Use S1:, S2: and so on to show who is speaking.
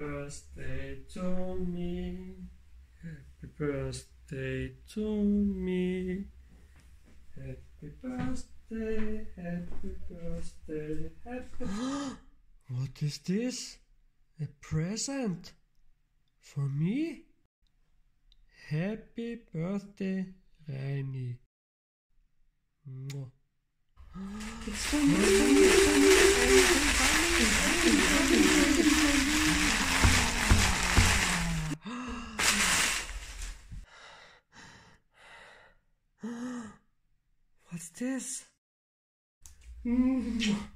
S1: birthday to me. Happy birthday to me. Happy birthday, happy birthday, happy. what is this? A present? For me? Happy birthday, Reini. Mwah.
S2: It's for me.
S1: What's this?
S2: Mwah.